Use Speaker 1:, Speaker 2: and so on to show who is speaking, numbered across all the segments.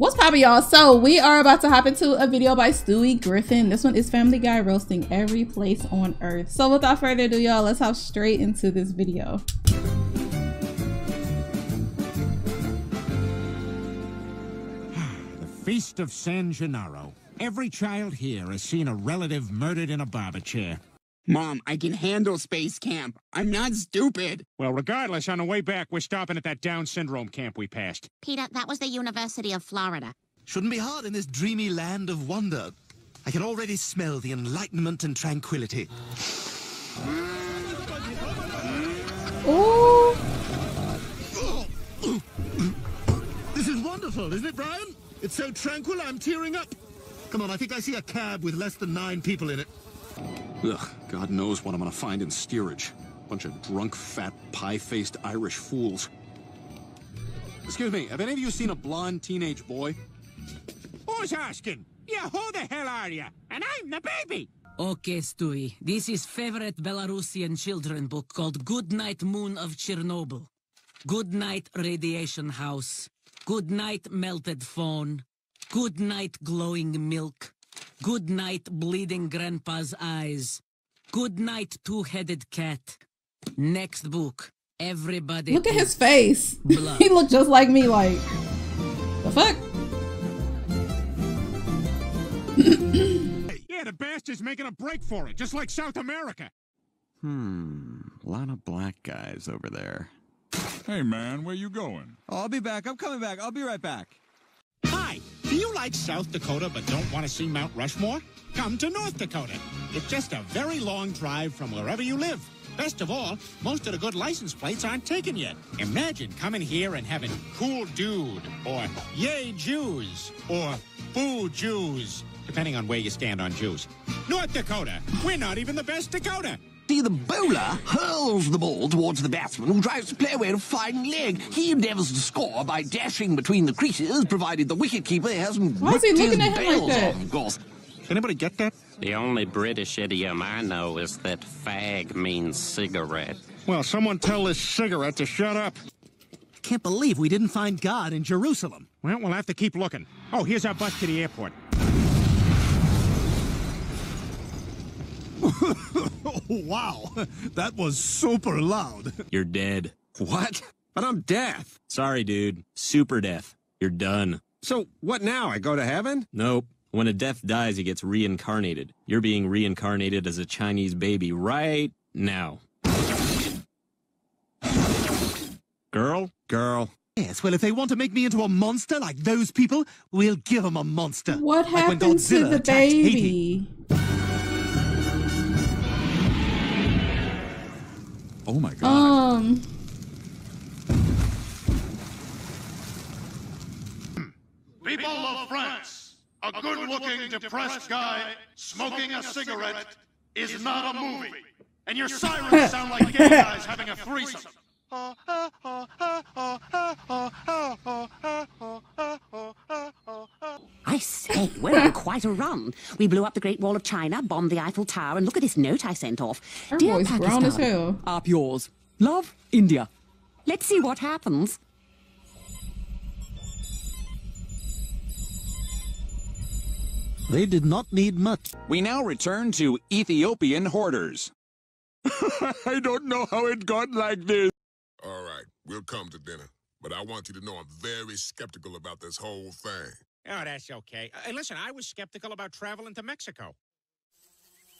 Speaker 1: What's poppin', y'all? So we are about to hop into a video by Stewie Griffin. This one is Family Guy roasting every place on earth. So without further ado, y'all, let's hop straight into this video.
Speaker 2: The Feast of San Gennaro. Every child here has seen a relative murdered in a barber chair.
Speaker 3: Mom, I can handle space camp. I'm not stupid.
Speaker 2: Well, regardless, on the way back, we're stopping at that Down syndrome camp we passed.
Speaker 4: Peter, that was the University of Florida.
Speaker 5: Shouldn't be hard in this dreamy land of wonder. I can already smell the enlightenment and tranquility.
Speaker 1: Ooh.
Speaker 5: This is wonderful, isn't it, Brian? It's so tranquil, I'm tearing up. Come on, I think I see a cab with less than nine people in it.
Speaker 6: Ugh, God knows what I'm gonna find in steerage. Bunch of drunk, fat, pie-faced Irish fools. Excuse me, have any of you seen a blonde teenage boy?
Speaker 2: Who's asking? Yeah, who the hell are you? And I'm the baby.
Speaker 7: Okay, Stewie. This is favorite Belarusian children book called Good Night Moon of Chernobyl. Good night radiation house. Good night melted phone. Good night glowing milk. Good night bleeding grandpa's eyes. Good night two-headed cat. Next book. Everybody.
Speaker 1: Look at his face. he looked just like me, like, the fuck?
Speaker 2: Yeah, the bastard's making a break for it, just like South America.
Speaker 6: Hmm, a lot of black guys over there.
Speaker 8: Hey man, where you going?
Speaker 9: Oh, I'll be back. I'm coming back. I'll be right back.
Speaker 2: Hi, do you like South Dakota but don't want to see Mount Rushmore? Come to North Dakota. It's just a very long drive from wherever you live. Best of all, most of the good license plates aren't taken yet. Imagine coming here and having cool dude, or yay Jews, or boo Jews, depending on where you stand on Jews. North Dakota, we're not even the best Dakota.
Speaker 10: See, the bowler hurls the ball towards the batsman who tries to play away a fine leg. He endeavours to score by dashing between the creases, provided the wicketkeeper hasn't
Speaker 1: Why is he
Speaker 10: whipped his
Speaker 1: looking at him like that?
Speaker 10: off, of course.
Speaker 2: Anybody get that?
Speaker 11: The only British idiom I know is that fag means cigarette.
Speaker 2: Well, someone tell this cigarette to shut up.
Speaker 5: Can't believe we didn't find God in Jerusalem.
Speaker 2: Well, we'll have to keep looking. Oh, here's our bus to the airport.
Speaker 5: Oh, wow. That was super loud.
Speaker 12: You're dead.
Speaker 6: What? But I'm deaf.
Speaker 12: Sorry, dude. Super deaf. You're done.
Speaker 6: So, what now? I go to heaven?
Speaker 12: Nope. When a deaf dies, he gets reincarnated. You're being reincarnated as a Chinese baby right now. Girl?
Speaker 6: Girl.
Speaker 5: Yes, well, if they want to make me into a monster like those people, we'll give them a monster.
Speaker 1: What
Speaker 5: Like
Speaker 1: happened to
Speaker 5: Godzilla
Speaker 1: the
Speaker 5: baby? Haiti.
Speaker 8: Oh my god.
Speaker 1: Um,
Speaker 13: People of France, a good-looking, depressed guy smoking a cigarette is not a movie. And your sirens sound like gay guys having a threesome.
Speaker 4: I say, we're on quite a run. We blew up the Great Wall of China, bombed the Eiffel Tower, and look at this note I sent off.
Speaker 1: her
Speaker 4: Dear
Speaker 1: voice brown as
Speaker 4: Pakistan,
Speaker 1: hell.
Speaker 9: Up yours. Love, India.
Speaker 4: Let's see what happens.
Speaker 5: They did not need much.
Speaker 8: We now return to Ethiopian hoarders.
Speaker 6: I don't know how it got like this.
Speaker 13: All right, we'll come to dinner. But I want you to know I'm very skeptical about this whole thing.
Speaker 2: Oh, that's okay. Uh, listen, I was skeptical about traveling to Mexico.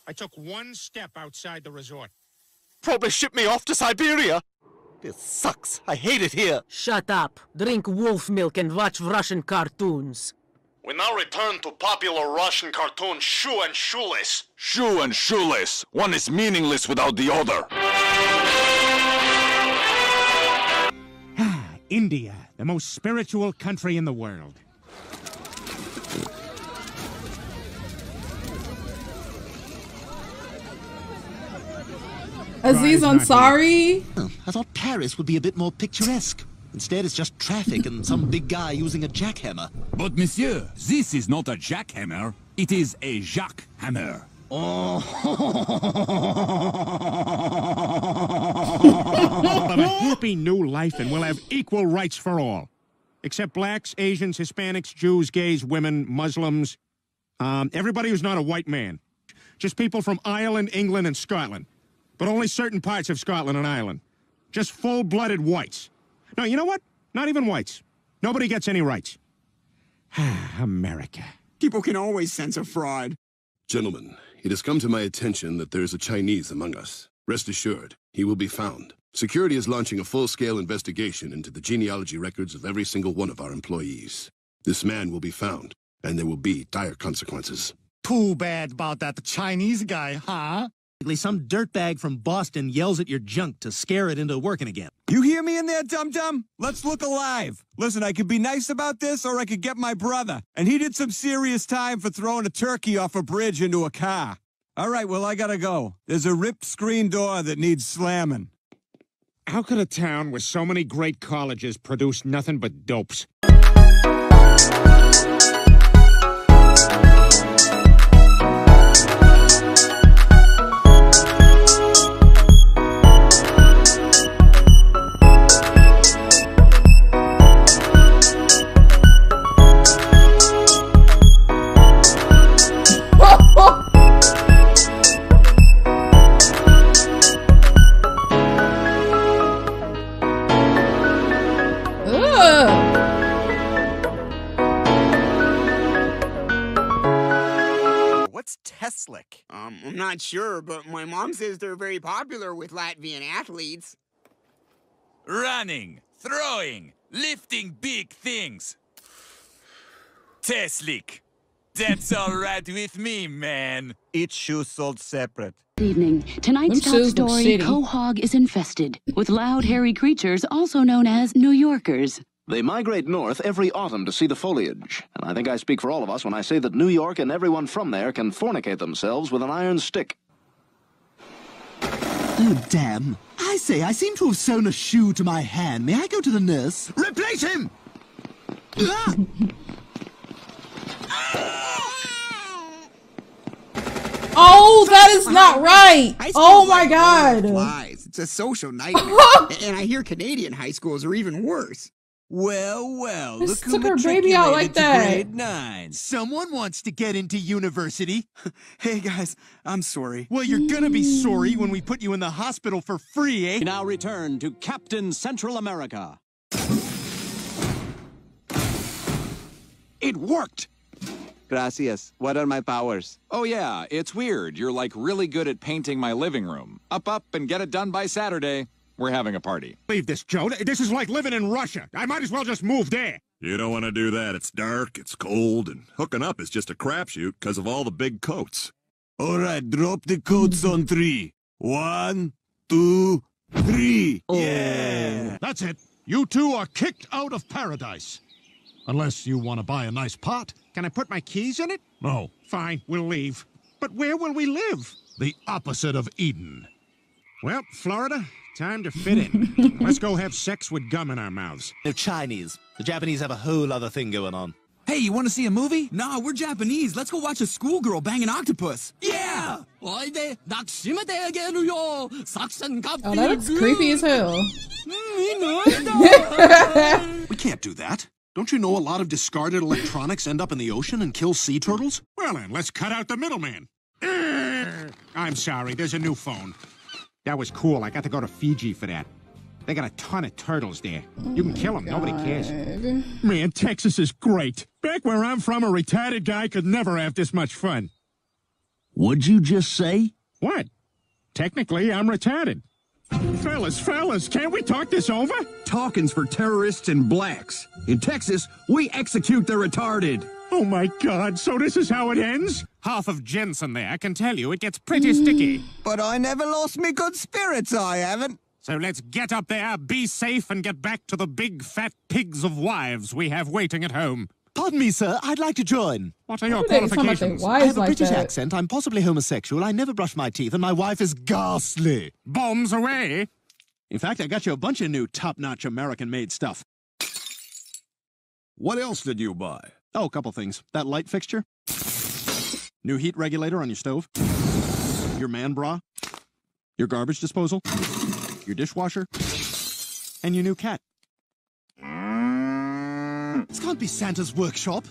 Speaker 2: I took one step outside the resort.
Speaker 10: Probably ship me off to Siberia. This sucks. I hate it here.
Speaker 7: Shut up. Drink wolf milk and watch Russian cartoons.
Speaker 10: We now return to popular Russian cartoon Shoe and Shoeless.
Speaker 8: Shoe and shoeless. One is meaningless without the other.
Speaker 2: India, the most spiritual country in the world.
Speaker 1: Aziz Ansari.
Speaker 5: Oh, I thought Paris would be a bit more picturesque. Instead, it's just traffic and some big guy using a jackhammer.
Speaker 8: But monsieur, this is not a jackhammer. It is a jackhammer.
Speaker 2: We'll have a happy new life and we'll have equal rights for all. except blacks, Asians, Hispanics, Jews, gays, women, Muslims, um, everybody who's not a white man. Just people from Ireland, England, and Scotland. But only certain parts of Scotland and Ireland. Just full-blooded whites. No, you know what? Not even whites. Nobody gets any rights. America.
Speaker 3: People can always sense a fraud.
Speaker 14: Gentlemen, it has come to my attention that there is a Chinese among us. Rest assured, he will be found. Security is launching a full-scale investigation into the genealogy records of every single one of our employees. This man will be found, and there will be dire consequences.
Speaker 5: Too bad about that Chinese guy, huh?
Speaker 15: Some dirtbag from Boston yells at your junk to scare it into working again.
Speaker 9: You hear me in there, dum dum? Let's look alive. Listen, I could be nice about this, or I could get my brother. And he did some serious time for throwing a turkey off a bridge into a car. All right, well, I gotta go. There's a ripped screen door that needs slamming.
Speaker 2: How could a town with so many great colleges produce nothing but dopes?
Speaker 3: What's Teslic? Um, I'm not sure, but my mom says they're very popular with Latvian athletes.
Speaker 16: Running, throwing, lifting big things. Teslik. That's all right with me, man.
Speaker 9: Each shoe sold separate.
Speaker 17: Evening. Tonight's
Speaker 16: Them
Speaker 17: top
Speaker 16: shoes
Speaker 17: story
Speaker 16: shitty.
Speaker 17: Quahog is infested with loud, hairy creatures also known as New Yorkers.
Speaker 18: They migrate north every autumn to see the foliage. And I think I speak for all of us when I say that New York and everyone from there can fornicate themselves with an iron stick.
Speaker 15: Oh, damn. I say, I seem to have sewn a shoe to my hand. May I go to the nurse? Replace him! Ah!
Speaker 1: Oh, that is not right. Oh my god.
Speaker 3: Flies. It's a social nightmare. and I hear Canadian high schools are even worse.
Speaker 9: Well, well,
Speaker 1: Just took her baby out like that.
Speaker 9: Grade nine.
Speaker 15: Someone wants to get into university.
Speaker 3: hey, guys, I'm sorry.
Speaker 15: Well, you're gonna be sorry when we put you in the hospital for free, eh?
Speaker 19: We now return to Captain Central America.
Speaker 6: It worked!
Speaker 20: Gracias. What are my powers?
Speaker 21: Oh, yeah, it's weird. You're like really good at painting my living room. Up, up, and get it done by Saturday. We're having a party.
Speaker 2: Leave this, Joe. This is like living in Russia. I might as well just move there.
Speaker 22: You don't want to do that. It's dark, it's cold, and hooking up is just a crapshoot because of all the big coats.
Speaker 9: All right, drop the coats on three. One, two, three. Oh. Yeah.
Speaker 5: That's it. You two are kicked out of paradise. Unless you want to buy a nice pot.
Speaker 2: Can I put my keys in it?
Speaker 5: No.
Speaker 2: Fine, we'll leave. But where will we live?
Speaker 5: The opposite of Eden.
Speaker 2: Well, Florida, Time to fit in. Let's go have sex with gum in our mouths.
Speaker 15: They're Chinese. The Japanese have a whole other thing going on.
Speaker 3: Hey, you want to see a movie? Nah, we're Japanese. Let's go watch a schoolgirl bang an octopus.
Speaker 7: Yeah!
Speaker 1: Oh, that looks creepy as hell.
Speaker 6: Mm, we can't do that. Don't you know a lot of discarded electronics end up in the ocean and kill sea turtles?
Speaker 2: Well then, let's cut out the middleman. I'm sorry, there's a new phone. That was cool. I got to go to Fiji for that. They got a ton of turtles there. You can kill them. Oh, Nobody cares. Man, Texas is great. Back where I'm from, a retarded guy could never have this much fun.
Speaker 15: What'd you just say?
Speaker 2: What? Technically, I'm retarded. Fellas, fellas, can't we talk this over?
Speaker 23: Talking's for terrorists and blacks. In Texas, we execute the retarded.
Speaker 2: Oh my god, so this is how it ends? Half of Jensen there, can tell you, it gets pretty sticky. Mm.
Speaker 9: But I never lost me good spirits, I haven't.
Speaker 2: So let's get up there, be safe, and get back to the big fat pigs of wives we have waiting at home.
Speaker 15: Pardon me, sir. I'd like to join.
Speaker 2: What are your
Speaker 1: Why do they talk about their
Speaker 2: qualifications?
Speaker 15: I have a
Speaker 1: like
Speaker 15: British
Speaker 1: that?
Speaker 15: accent. I'm possibly homosexual. I never brush my teeth, and my wife is ghastly.
Speaker 2: Bombs away.
Speaker 6: In fact, I got you a bunch of new top-notch American-made stuff.
Speaker 22: What else did you buy?
Speaker 6: Oh, a couple things. That light fixture. New heat regulator on your stove. Your man bra. Your garbage disposal. Your dishwasher. And your new cat.
Speaker 5: This can't be Santa's workshop.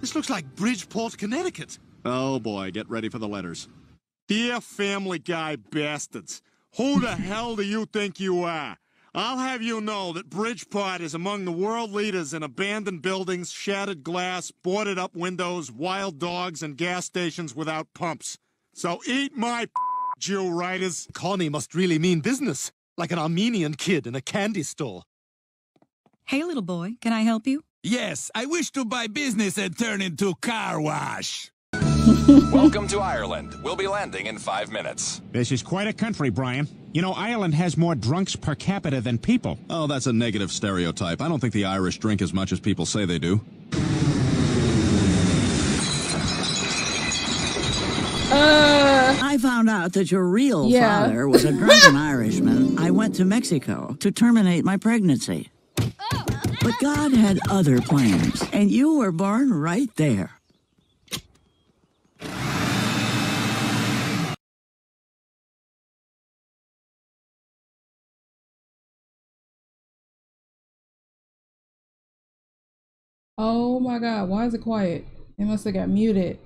Speaker 5: This looks like Bridgeport, Connecticut.
Speaker 22: Oh boy, get ready for the letters. Dear Family Guy bastards, who the hell do you think you are? I'll have you know that Bridgeport is among the world leaders in abandoned buildings, shattered glass, boarded up windows, wild dogs, and gas stations without pumps. So eat my Jew writers.
Speaker 5: Connie must really mean business, like an Armenian kid in a candy store.
Speaker 24: Hey, little boy, can I help you?
Speaker 8: Yes, I wish to buy business and turn into car wash.
Speaker 25: Welcome to Ireland. We'll be landing in five minutes.
Speaker 2: This is quite a country, Brian. You know, Ireland has more drunks per capita than people.
Speaker 6: Oh, that's a negative stereotype. I don't think the Irish drink as much as people say they do.
Speaker 1: Uh,
Speaker 26: I found out that your real
Speaker 1: Yeah.
Speaker 26: father was a drunken Irishman. I went to Mexico to terminate my pregnancy. But God had other plans, and you were born right there.
Speaker 1: Oh my god, why is it quiet? It must have got muted.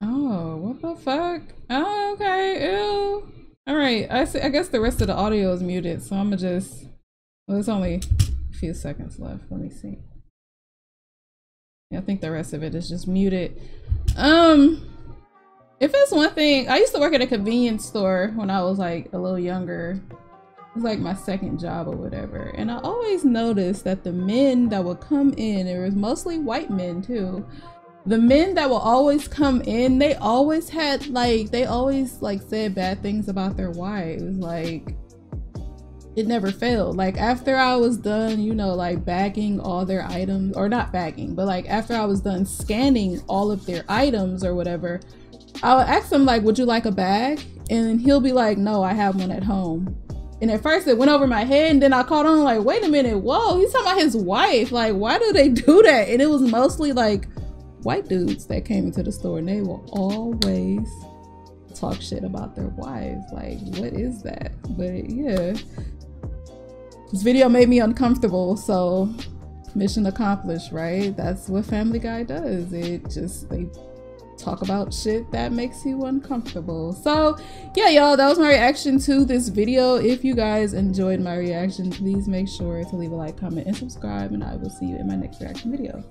Speaker 1: Oh, what the fuck? Oh, okay. Ew. All right. I see. I guess the rest of the audio is muted, so I'm gonna just. Well, there's only a few seconds left. Let me see. Yeah, I think the rest of it is just muted. Um, if it's one thing, I used to work at a convenience store when I was like a little younger. It was like my second job or whatever, and I always noticed that the men that would come in, it was mostly white men too. The men that will always come in they always had like they always like said bad things about their wives. Like it never failed. Like after i was done you know like bagging all their items or not bagging but like after i was done scanning all of their items or whatever i would ask him like would you like a bag and he'll be like no i have one at home and at first it went over my head and then i caught on like wait a minute whoa he's talking about his wife like why do they do that and it was mostly like white dudes that came into the store and they will always talk shit about their wives. Like, what is that? But yeah. This video made me uncomfortable, so mission accomplished, right? That's what Family Guy does. It just they talk about shit that makes you uncomfortable. So yeah, y'all, that was my reaction to this video. If you guys enjoyed my reaction, please make sure to leave a like, comment, and subscribe, and I will see you in my next reaction video.